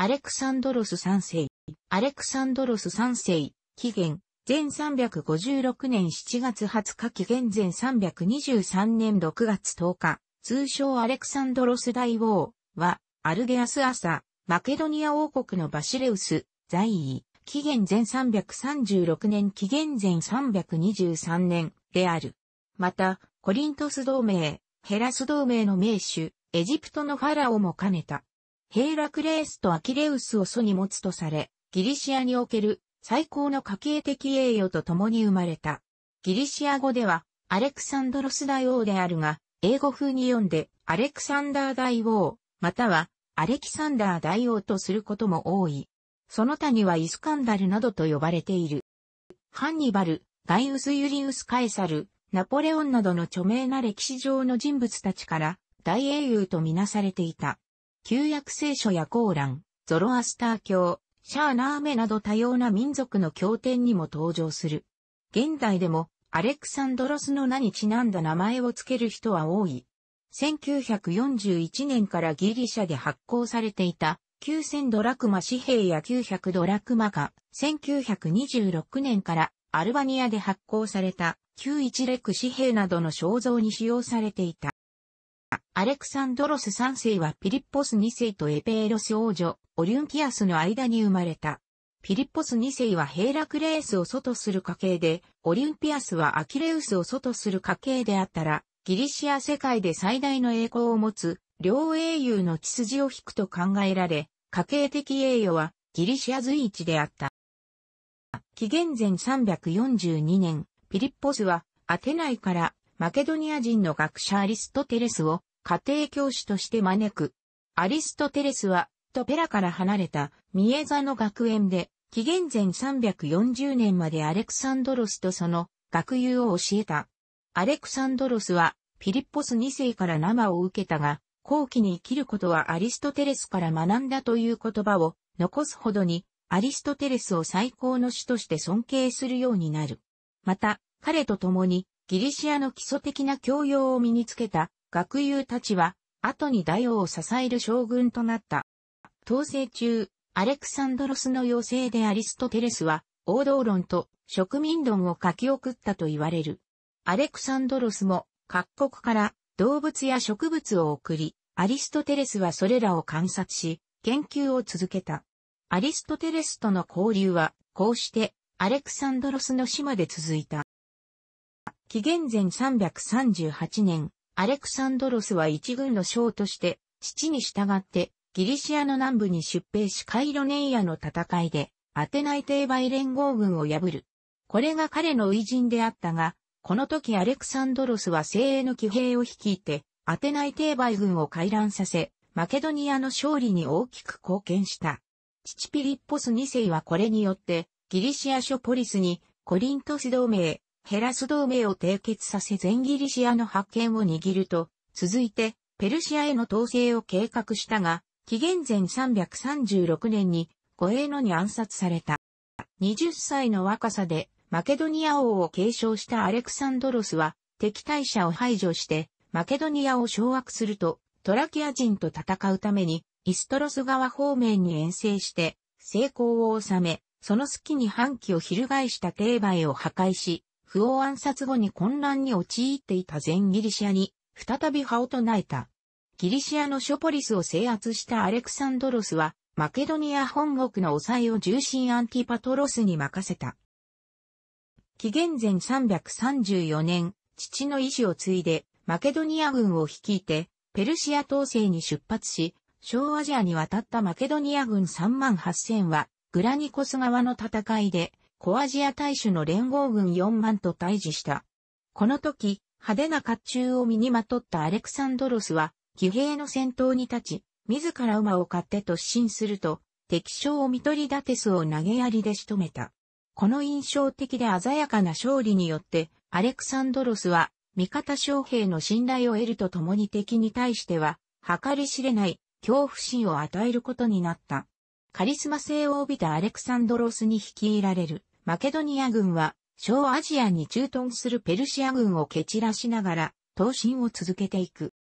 アレクサンドロス3世。アレクサンドロス3世、紀元、前356年7月20日紀元前323年6月10日、通称アレクサンドロス大王は、アルゲアス朝、マケドニア王国のバシレウス、在位、紀元前336年紀元前323年である。また、コリントス同盟、ヘラス同盟の名手、エジプトのファラオも兼ねた。ヘイラクレースとアキレウスを祖に持つとされ、ギリシアにおける最高の家系的栄誉と共に生まれた。ギリシア語では、アレクサンドロス大王であるが、英語風に読んで、アレクサンダー大王、または、アレキサンダー大王とすることも多い。その他にはイスカンダルなどと呼ばれている。ハンニバル、ガイウス・ユリウス・カエサル、ナポレオンなどの著名な歴史上の人物たちから大英雄とみなされていた。旧約聖書やコーラン、ゾロアスター教、シャーナーメなど多様な民族の経典にも登場する。現代でもアレクサンドロスの名にちなんだ名前を付ける人は多い。1941年からギリシャで発行されていた9000ドラクマ紙幣や900ドラクマが1926年からアルバニアで発行された91レク紙幣などの肖像に使用されていた。アレクサンドロス3世はピリッポス2世とエペーロス王女、オリュンキアスの間に生まれた。ピリッポス2世はヘイラクレースを祖とする家系で、オリュンピアスはアキレウスを祖とする家系であったら、ギリシア世界で最大の栄光を持つ、両英雄の血筋を引くと考えられ、家系的栄誉はギリシア随一であった。紀元前342年、ピリッポスはアテナイからマケドニア人の学者アリストテレスを家庭教師として招く。アリストテレスは、トペラから離れたミエザの学園で、紀元前340年までアレクサンドロスとその学友を教えた。アレクサンドロスは、ピリッポス2世から生を受けたが、後期に生きることはアリストテレスから学んだという言葉を残すほどに、アリストテレスを最高の師として尊敬するようになる。また、彼と共にギリシアの基礎的な教養を身につけた学友たちは、後に大王を支える将軍となった。統制中、アレクサンドロスの妖精でアリストテレスは、王道論と植民論を書き送ったと言われる。アレクサンドロスも各国から動物や植物を送り、アリストテレスはそれらを観察し、研究を続けた。アリストテレスとの交流は、こうしてアレクサンドロスの死まで続いた。紀元前338年、アレクサンドロスは一軍の将として、父に従ってギリシアの南部に出兵しカイロネイアの戦いで、アテナイテーバイ連合軍を破る。これが彼の偉人であったが、この時アレクサンドロスは精鋭の騎兵を率いて、アテナイテーバイ軍を回覧させ、マケドニアの勝利に大きく貢献した。父ピリッポス2世はこれによって、ギリシア諸ポリスにコリントス同盟、ヘラス同盟を締結させ全ギリシアの発見を握ると、続いて、ペルシアへの統制を計画したが、紀元前336年に、護衛のに暗殺された。20歳の若さで、マケドニア王を継承したアレクサンドロスは、敵対者を排除して、マケドニアを掌握すると、トラキア人と戦うために、イストロス川方面に遠征して、成功を収め、その隙に反旗を翻したテーバイを破壊し、不王暗殺後に混乱に陥っていた全ギリシアに再び派を唱えた。ギリシアのショポリスを制圧したアレクサンドロスは、マケドニア本国の抑えを重心アンティパトロスに任せた。紀元前334年、父の意志を継いで、マケドニア軍を率いて、ペルシア統制に出発し、小アジアに渡ったマケドニア軍3万8000は、グラニコス川の戦いで、コアジア大衆の連合軍4万と対峙した。この時、派手な甲冑を身にまとったアレクサンドロスは、騎兵の先頭に立ち、自ら馬を買って突進すると、敵将をミトリダテスを投げやりで仕留めた。この印象的で鮮やかな勝利によって、アレクサンドロスは、味方将兵の信頼を得るとともに敵に対しては、計り知れない恐怖心を与えることになった。カリスマ性を帯びたアレクサンドロスに率いられる。マケドニア軍は、小アジアに駐屯するペルシア軍を蹴散らしながら、闘神を続けていく。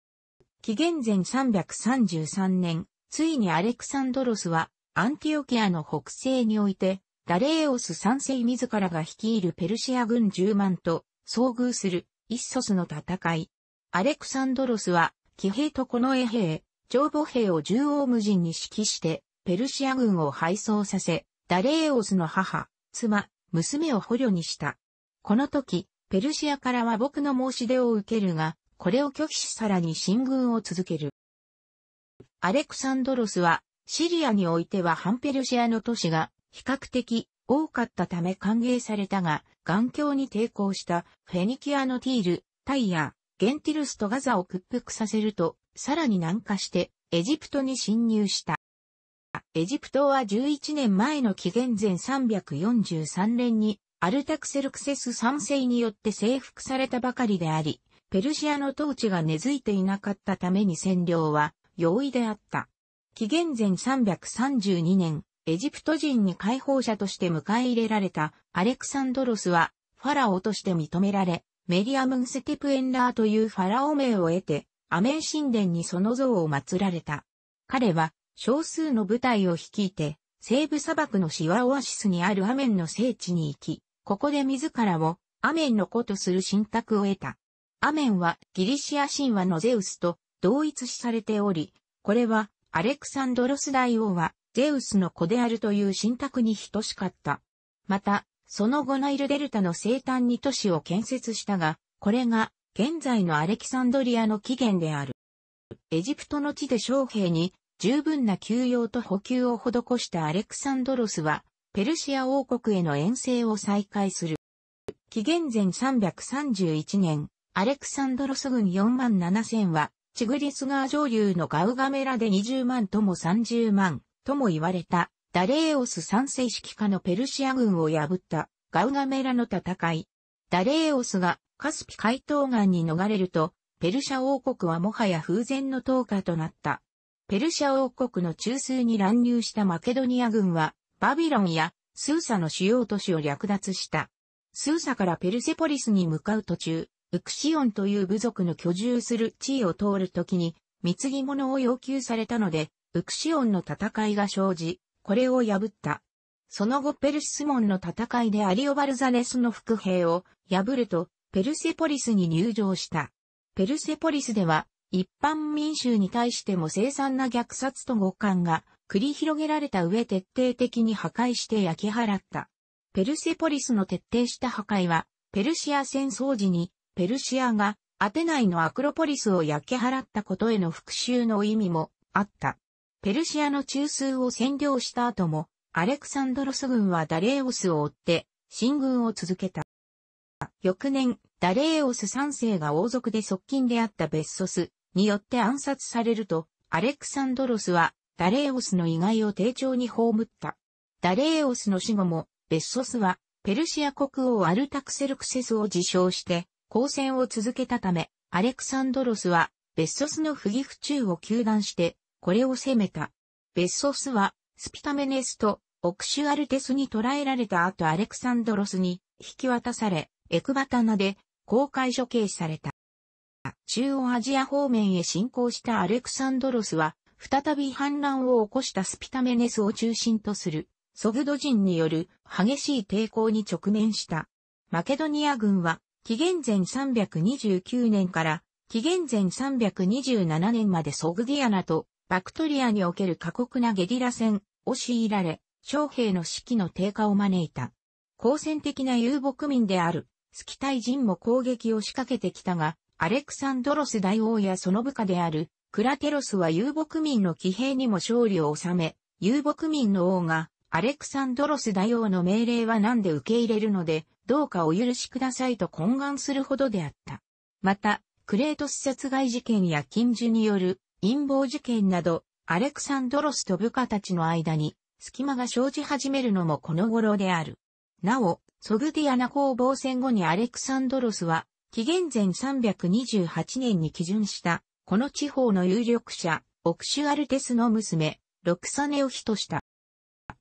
紀元前333年、ついにアレクサンドロスは、アンティオキアの北西において、ダレエオス三世自らが率いるペルシア軍10万と遭遇するイッソスの戦い。アレクサンドロスは、騎兵と近衛兵、長母兵を縦横無尽に指揮して、ペルシア軍を敗走させ、ダレエオスの母、妻、娘を捕虜にした。この時、ペルシアからは僕の申し出を受けるが、これを拒否しさらに進軍を続ける。アレクサンドロスは、シリアにおいては反ペルシアの都市が比較的多かったため歓迎されたが、眼鏡に抵抗したフェニキアのティール、タイヤ、ゲンティルスとガザを屈服させると、さらに南下してエジプトに侵入した。エジプトは11年前の紀元前343年にアルタクセルクセス3世によって征服されたばかりであり、ペルシアの統治が根付いていなかったために占領は容易であった。紀元前332年、エジプト人に解放者として迎え入れられたアレクサンドロスはファラオとして認められ、メリアムン・セテプエンラーというファラオ名を得て、アメン神殿にその像を祀られた。彼は少数の部隊を率いて、西部砂漠のシワオアシスにあるアメンの聖地に行き、ここで自らをアメンの子とする神託を得た。アメンはギリシア神話のゼウスと同一視されており、これはアレクサンドロス大王はゼウスの子であるという信託に等しかった。また、その後ナイルデルタの西端に都市を建設したが、これが現在のアレキサンドリアの起源である。エジプトの地で将兵に十分な休養と補給を施したアレクサンドロスは、ペルシア王国への遠征を再開する。紀元前331年、アレクサンドロス軍4万7千は、チグリス川上流のガウガメラで20万とも30万、とも言われた、ダレーオス三世式下のペルシア軍を破ったガウガメラの戦い。ダレーオスがカスピ海東岸に逃れると、ペルシャ王国はもはや風前の投下となった。ペルシャ王国の中枢に乱入したマケドニア軍は、バビロンやスーサの主要都市を略奪した。スーサからペルセポリスに向かう途中、ウクシオンという部族の居住する地位を通るときに、貢ぎ物を要求されたので、ウクシオンの戦いが生じ、これを破った。その後ペルシスモンの戦いでアリオバルザネスの伏兵を破ると、ペルセポリスに入場した。ペルセポリスでは、一般民衆に対しても凄惨な虐殺と誤感が繰り広げられた上徹底的に破壊して焼き払った。ペルセポリスの徹底した破壊は、ペルシア戦争時に、ペルシアがアテナイのアクロポリスを焼き払ったことへの復讐の意味もあった。ペルシアの中枢を占領した後も、アレクサンドロス軍はダレーオスを追って進軍を続けた。翌年、ダレーオス3世が王族で側近であったベッソスによって暗殺されると、アレクサンドロスはダレーオスの意外を丁重に葬った。ダレーオスの死後も、ベッソスはペルシア国王アルタクセルクセスを自称して交戦を続けたため、アレクサンドロスはベッソスの不義不中を求断してこれを攻めた。ベッソスは、スピタメネスとオクシュアルテスに捕らえられた後アレクサンドロスに引き渡され、エクバタナで公開処刑された。中央アジア方面へ侵攻したアレクサンドロスは、再び反乱を起こしたスピタメネスを中心とする、ソグド人による激しい抵抗に直面した。マケドニア軍は、紀元前329年から紀元前327年までソグディアナとバクトリアにおける過酷なゲリラ戦を強いられ、将兵の士気の低下を招いた。好戦的な遊牧民である、スキタイ人も攻撃を仕掛けてきたが、アレクサンドロス大王やその部下である、クラテロスは遊牧民の騎兵にも勝利を収め、遊牧民の王が、アレクサンドロス大王の命令は何で受け入れるので、どうかお許しくださいと懇願するほどであった。また、クレートス殺害事件や禁樹による陰謀事件など、アレクサンドロスと部下たちの間に隙間が生じ始めるのもこの頃である。なお、ソグディアナ攻防戦後にアレクサンドロスは、紀元前328年に基準した、この地方の有力者、オクシュアルテスの娘、ロクサネを火とした。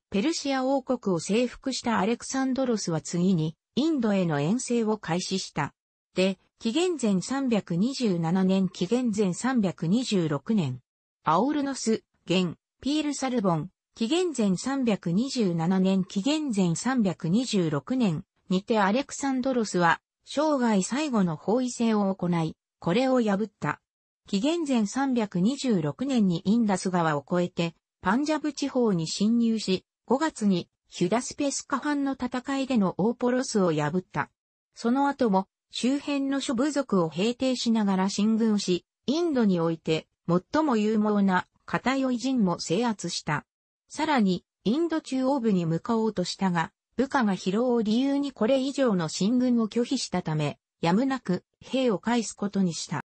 ペルシア王国を征服したアレクサンドロスは次に、インドへの遠征を開始した。で、紀元前327年紀元前326年。アオルノス、ゲン、ピールサルボン、紀元前327年紀元前326年にてアレクサンドロスは生涯最後の包囲戦を行い、これを破った。紀元前326年にインダス川を越えてパンジャブ地方に侵入し、5月にヒュダスペスカファンの戦いでのオーポロスを破った。その後も周辺の諸部族を平定しながら進軍し、インドにおいて最も有望な片酔人も制圧した。さらに、インド中央部に向かおうとしたが、部下が疲労を理由にこれ以上の進軍を拒否したため、やむなく兵を返すことにした。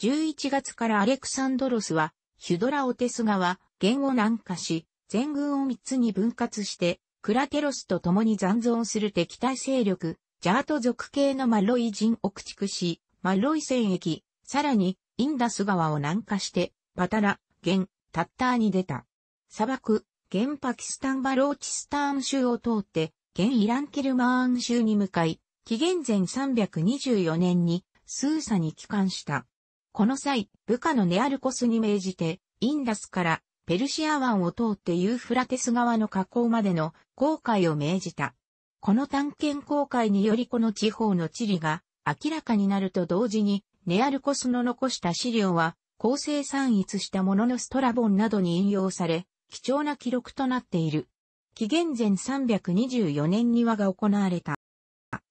11月からアレクサンドロスは、ヒュドラオテス川、源を南下し、全軍を3つに分割して、クラテロスと共に残存する敵対勢力、ジャート族系のマロイ人を駆逐し、マロイ戦役、さらに、インダス川を南下して、パタラ、現、タッターに出た。砂漠、現パキスタンバローチスターン州を通って、現イランケルマーン州に向かい、紀元前324年にスーサに帰還した。この際、部下のネアルコスに命じて、インダスからペルシア湾を通ってユーフラテス川の河口までの航海を命じた。この探検航海によりこの地方の地理が明らかになると同時に、ネアルコスの残した資料は、構成散逸したもののストラボンなどに引用され、貴重な記録となっている。紀元前324年に和が行われた。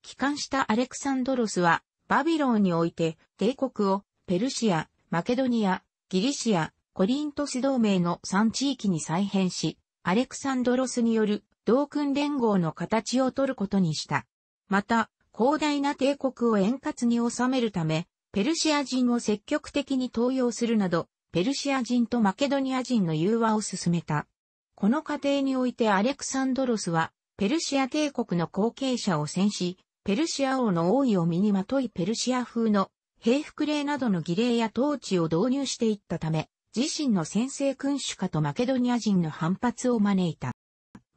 帰還したアレクサンドロスは、バビロンにおいて帝国をペルシア、マケドニア、ギリシア、コリントス同盟の3地域に再編し、アレクサンドロスによる同訓連合の形を取ることにした。また、広大な帝国を円滑に収めるため、ペルシア人を積極的に登用するなど、ペルシア人とマケドニア人の融和を進めた。この過程においてアレクサンドロスは、ペルシア帝国の後継者を選し、ペルシア王の王位を身にまといペルシア風の平服令などの儀礼や統治を導入していったため、自身の先制君主化とマケドニア人の反発を招いた。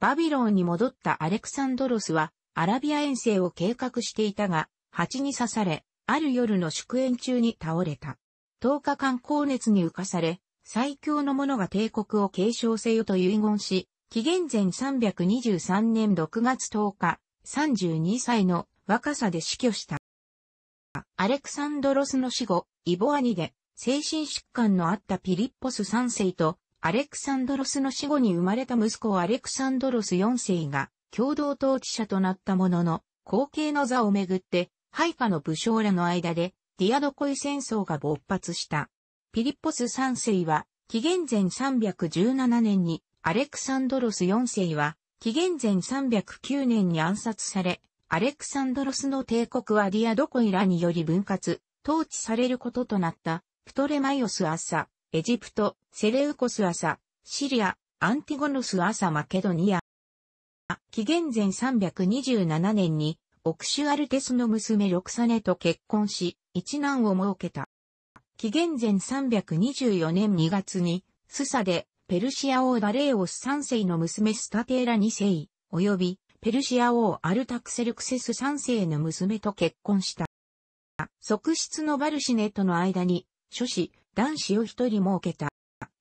バビロンに戻ったアレクサンドロスは、アラビア遠征を計画していたが、蜂に刺され、ある夜の祝宴中に倒れた。10日間高熱に浮かされ、最強の者が帝国を継承せよと遺言し、紀元前323年6月10日、32歳の若さで死去した。アレクサンドロスの死後、イボアニで、精神疾患のあったピリッポス3世と、アレクサンドロスの死後に生まれた息子アレクサンドロス4世が、共同統治者となったものの、後継の座をめぐって、配下の武将らの間で、ディアドコイ戦争が勃発した。ピリッポス3世は、紀元前317年に、アレクサンドロス4世は、紀元前309年に暗殺され、アレクサンドロスの帝国はディアドコイらにより分割、統治されることとなった、プトレマイオス朝、エジプト、セレウコス朝、シリア、アンティゴノス朝マケドニア。紀元前327年に、オクシュアルテスの娘ロクサネと結婚し、一男を設けた。紀元前324年2月に、スサで、ペルシア王ダレーオス3世の娘スタテーラ2世、及び、ペルシア王アルタクセルクセス3世の娘と結婚した。側室のバルシネとの間に、諸子、男子を一人設けた。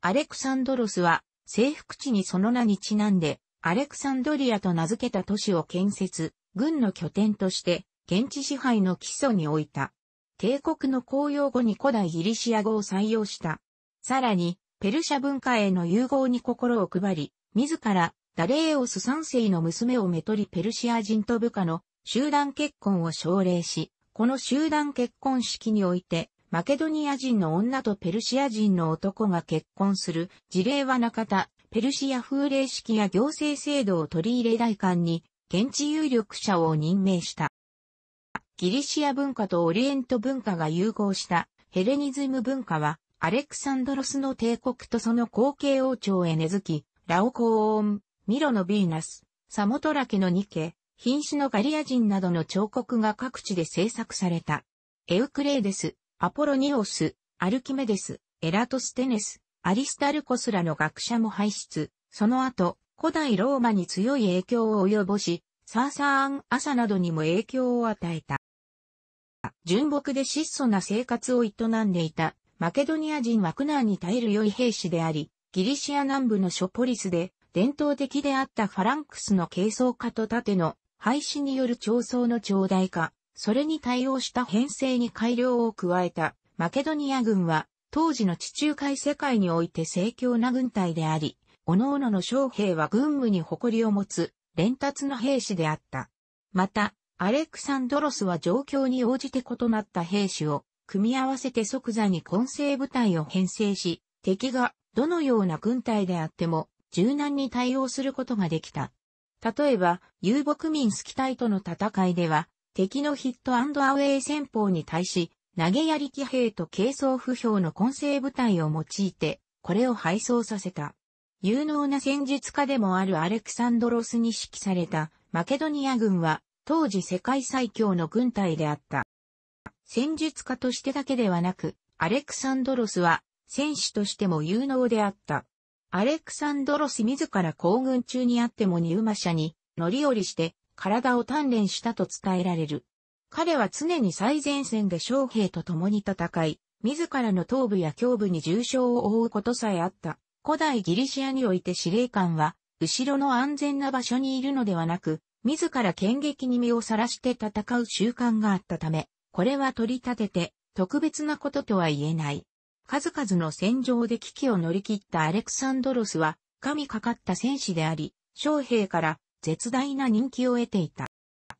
アレクサンドロスは、征服地にその名にちなんで、アレクサンドリアと名付けた都市を建設、軍の拠点として、現地支配の基礎に置いた。帝国の公用語に古代ギリシア語を採用した。さらに、ペルシャ文化への融合に心を配り、自らダレーオス3世の娘をめとりペルシア人と部下の集団結婚を奨励し、この集団結婚式において、マケドニア人の女とペルシア人の男が結婚する事例はなかった、ペルシア風霊式や行政制度を取り入れ大官に、現地有力者を任命した。ギリシア文化とオリエント文化が融合したヘレニズム文化は、アレクサンドロスの帝国とその後継王朝へ根付き、ラオコーン、ミロのヴィーナス、サモトラケのニケ、瀕死のガリア人などの彫刻が各地で制作された。エウクレーデス、アポロニオス、アルキメデス、エラトステネス、アリスタルコスらの学者も輩出。その後、古代ローマに強い影響を及ぼし、サーサーン・アサなどにも影響を与えた。純朴で質素な生活を営んでいたマケドニア人は苦難に耐える良い兵士であり、ギリシア南部のショポリスで伝統的であったファランクスの軽装化と盾の廃止による調装の長大化、それに対応した編成に改良を加えたマケドニア軍は当時の地中海世界において盛況な軍隊であり、各々の将兵は軍務に誇りを持つ連達の兵士であった。また、アレクサンドロスは状況に応じて異なった兵士を組み合わせて即座に混成部隊を編成し、敵がどのような軍隊であっても柔軟に対応することができた。例えば、遊牧民スキ隊との戦いでは、敵のヒットアウェイ戦法に対し、投げやり騎兵と軽装不評の混成部隊を用いて、これを敗走させた。有能な戦術家でもあるアレクサンドロスに指揮されたマケドニア軍は、当時世界最強の軍隊であった。戦術家としてだけではなく、アレクサンドロスは戦士としても有能であった。アレクサンドロス自ら行軍中にあってもニューマ車に乗り降りして体を鍛錬したと伝えられる。彼は常に最前線で将兵と共に戦い、自らの頭部や胸部に重傷を負うことさえあった。古代ギリシアにおいて司令官は、後ろの安全な場所にいるのではなく、自ら剣撃に身をさらして戦う習慣があったため、これは取り立てて特別なこととは言えない。数々の戦場で危機を乗り切ったアレクサンドロスは、神かかった戦士であり、将兵から絶大な人気を得ていた。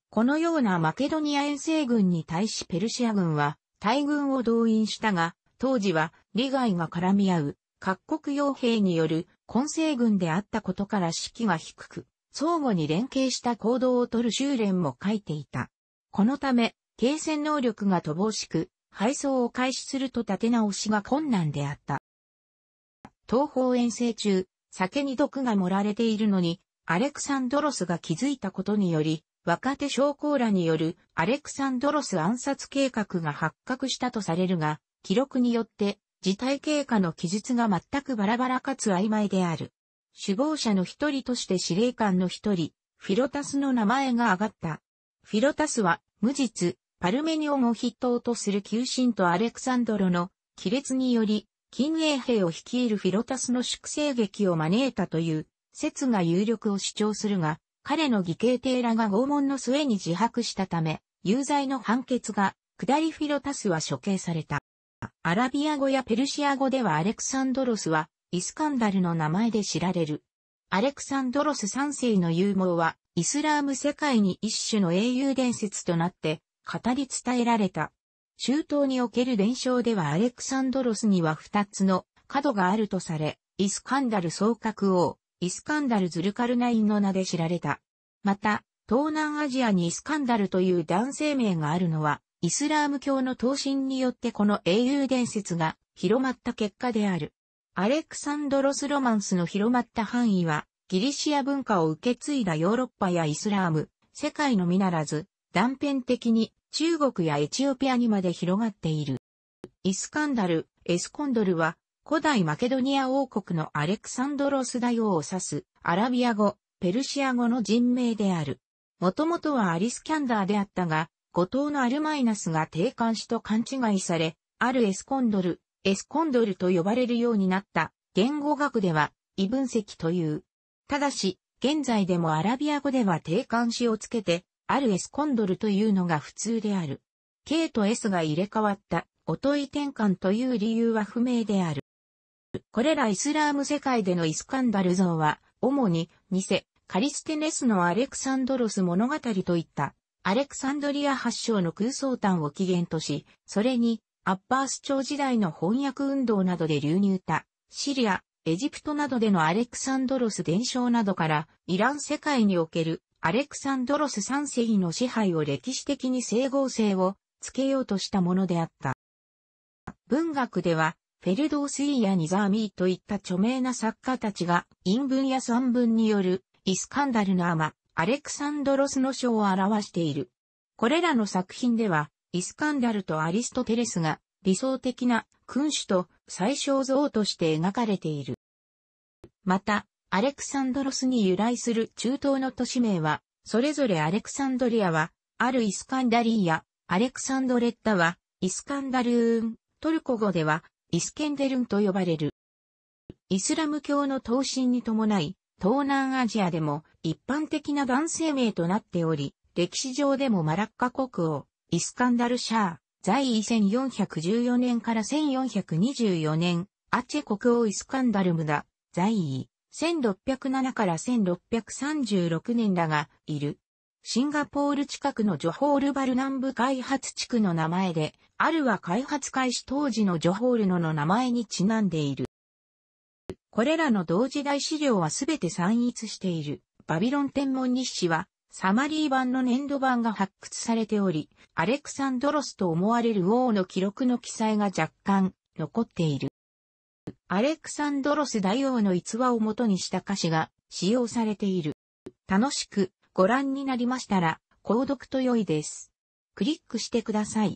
このようなマケドニア遠征軍に対しペルシア軍は大軍を動員したが、当時は利害が絡み合う各国傭兵による混成軍であったことから士気が低く、相互に連携した行動をとる修練も書いていた。このため、継戦能力が乏しく、配送を開始すると立て直しが困難であった。東方遠征中、酒に毒が盛られているのに、アレクサンドロスが気づいたことにより、若手将校らによるアレクサンドロス暗殺計画が発覚したとされるが、記録によって事態経過の記述が全くバラバラかつ曖昧である。首謀者の一人として司令官の一人、フィロタスの名前が挙がった。フィロタスは無実、パルメニオンを筆頭とする旧神とアレクサンドロの亀裂により、近衛兵を率いるフィロタスの粛清劇を招いたという説が有力を主張するが、彼の義兄帝らが拷問の末に自白したため、有罪の判決が、下りフィロタスは処刑された。アラビア語やペルシア語ではアレクサンドロスは、イスカンダルの名前で知られる。アレクサンドロス三世の勇猛は、イスラーム世界に一種の英雄伝説となって、語り伝えられた。中東における伝承ではアレクサンドロスには二つの角があるとされ、イスカンダル総閣王、イスカンダルズルカルナインの名で知られた。また、東南アジアにイスカンダルという男性名があるのは、イスラーム教の闘神によってこの英雄伝説が広まった結果である。アレクサンドロス・ロマンスの広まった範囲は、ギリシア文化を受け継いだヨーロッパやイスラーム、世界のみならず、断片的に中国やエチオピアにまで広がっている。イスカンダル、エスコンドルは、古代マケドニア王国のアレクサンドロス大王を指す、アラビア語、ペルシア語の人名である。もともとはアリスキャンダーであったが、五島のアルマイナスが定冠詞と勘違いされ、あるエスコンドル、エスコンドルと呼ばれるようになった言語学では異分析という。ただし、現在でもアラビア語では定冠詞をつけてあるエスコンドルというのが普通である。K と S が入れ替わったお問い転換という理由は不明である。これらイスラーム世界でのイスカンダル像は、主に、偽、カリステネスのアレクサンドロス物語といった、アレクサンドリア発祥の空想端を起源とし、それに、アッバース朝時代の翻訳運動などで流入た、シリア、エジプトなどでのアレクサンドロス伝承などから、イラン世界におけるアレクサンドロス三世の支配を歴史的に整合性をつけようとしたものであった。文学では、フェルドースイーやニザーミーといった著名な作家たちが、陰文や散文によるイスカンダルのアマ、アレクサンドロスの書を表している。これらの作品では、イスカンダルとアリストテレスが理想的な君主と最小像として描かれている。また、アレクサンドロスに由来する中東の都市名は、それぞれアレクサンドリアは、あるイスカンダリーや、アレクサンドレッタは、イスカンダルーン、トルコ語では、イスケンデルンと呼ばれる。イスラム教の闘神に伴い、東南アジアでも一般的な男性名となっており、歴史上でもマラッカ国王、イスカンダル・シャー、在位1414年から1424年、アチェ国王イスカンダルムダ、在位、1607から1636年らがいる。シンガポール近くのジョホールバル南部開発地区の名前で、あるは開発開始当時のジョホールのの名前にちなんでいる。これらの同時代資料はすべて散逸している。バビロン天文日誌は、サマリー版の年度版が発掘されており、アレクサンドロスと思われる王の記録の記載が若干残っている。アレクサンドロス大王の逸話をもとにした歌詞が使用されている。楽しくご覧になりましたら、購読と良いです。クリックしてください。